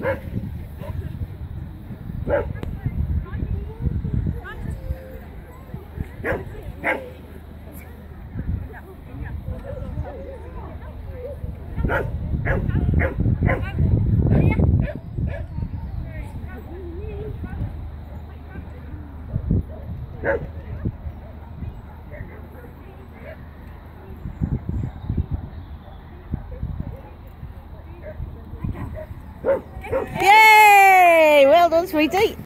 Yeah. Yay! Well done, sweetie.